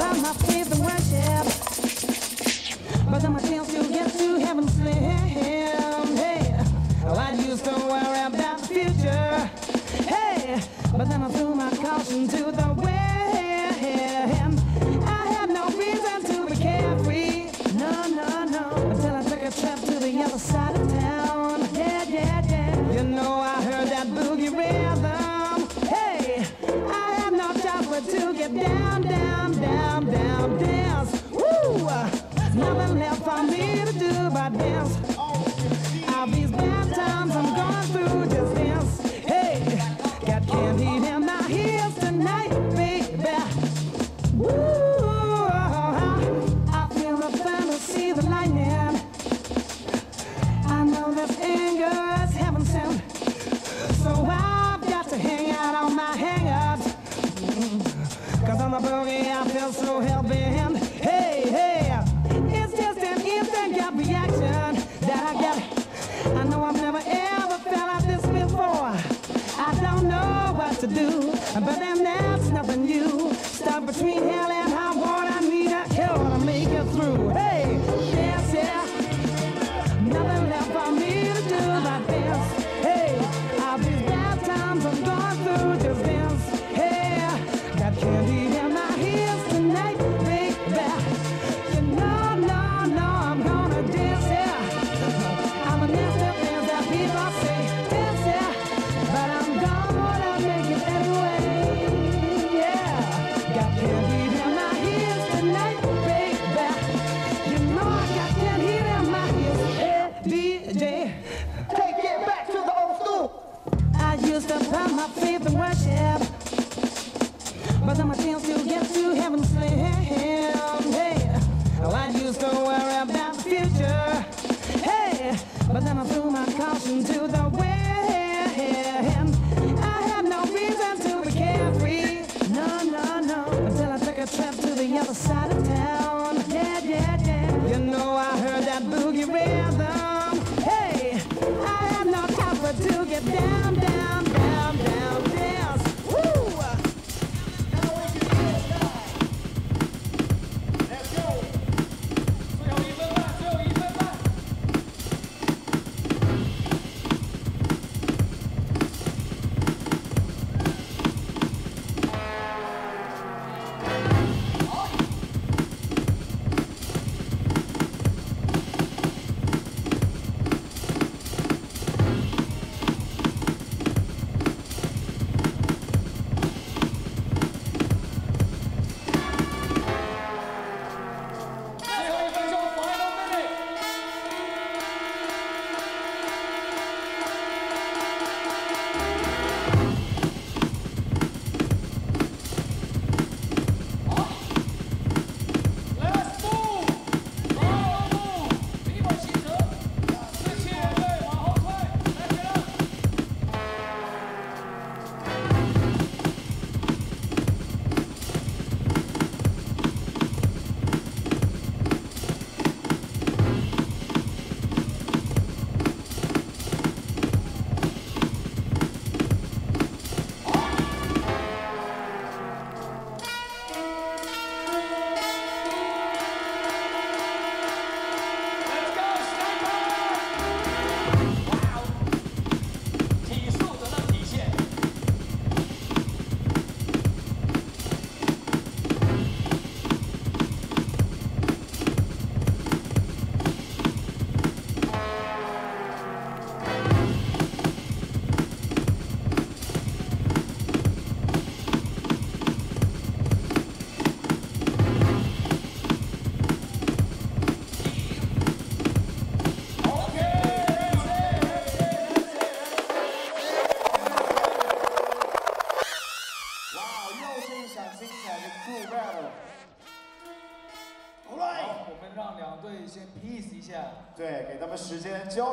by my faith and worship. But I'm a chance to get to I used to worry about the future. Hey, but then I threw my caution to the wind. I had no reason to be carefree. No, no, no. Until I took a trip to the other side of town. reaction that I get. I know I've never ever felt like this before. I don't know what to do.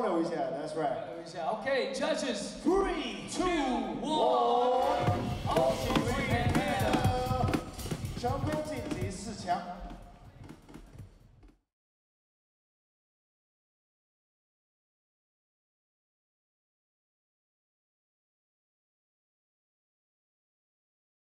know he's other, that's right. Know. Okay, judges. Three, two, one. Ocean Jump Jumping